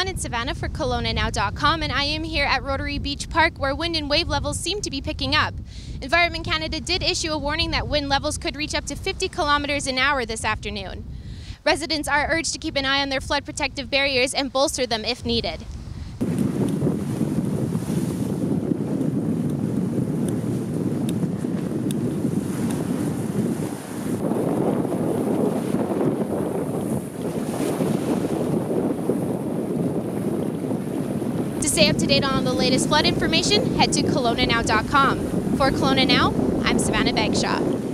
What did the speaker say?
everyone, it's Savannah for KelownaNow.com, and I am here at Rotary Beach Park where wind and wave levels seem to be picking up. Environment Canada did issue a warning that wind levels could reach up to 50 kilometers an hour this afternoon. Residents are urged to keep an eye on their flood protective barriers and bolster them if needed. To stay up to date on the latest flood information, head to KelownaNow.com. For Kelowna Now, I'm Savannah Bagshaw.